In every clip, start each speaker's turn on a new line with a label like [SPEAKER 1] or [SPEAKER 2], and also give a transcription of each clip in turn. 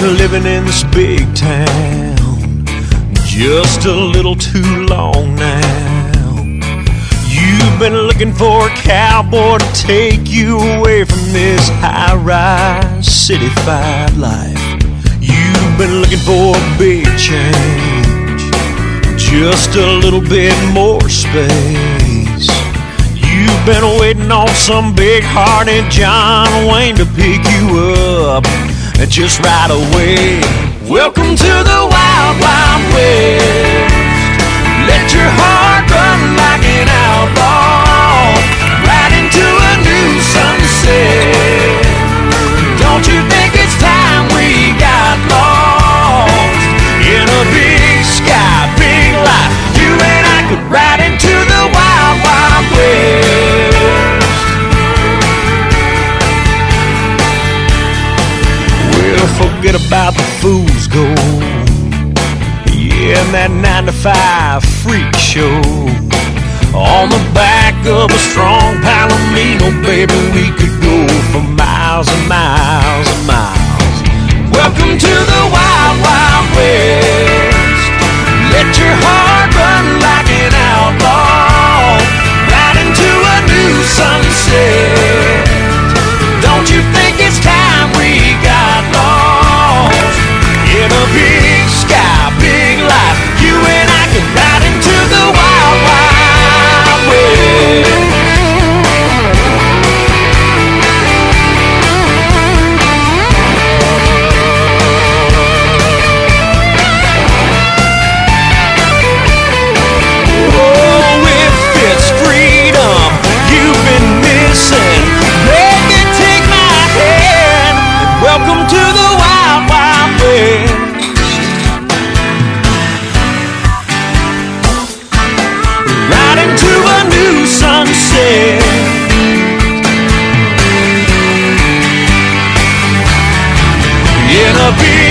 [SPEAKER 1] been living in this big town just a little too long now. You've been looking for a cowboy to take you away from this high rise city five life. You've been looking for a big change, just a little bit more space. You've been waiting on some big hearted John Wayne to pick you up just right away. Welcome to the forget about the fool's gold. Yeah, and that nine to five freak show. On the back of a strong palomino, baby, we could go for miles and miles and miles. Welcome to the Wild Wild A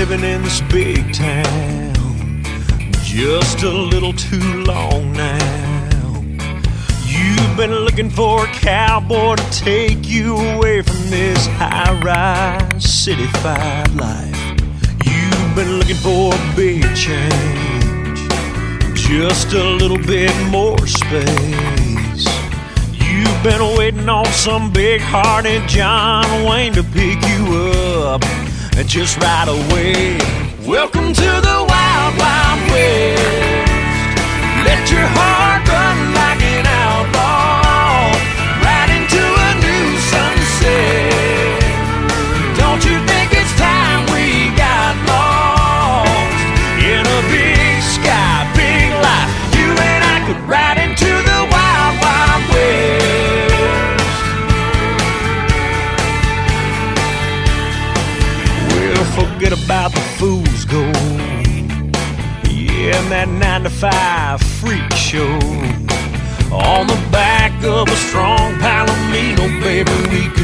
[SPEAKER 1] living in this big town just a little too long now. You've been looking for a cowboy to take you away from this high rise city five life. You've been looking for a big change, just a little bit more space. You've been waiting on some big hearted John Wayne to pick you up just right away. Welcome to the Wild Wild West. Nine to five freak show. On the back of a strong palomino, baby, we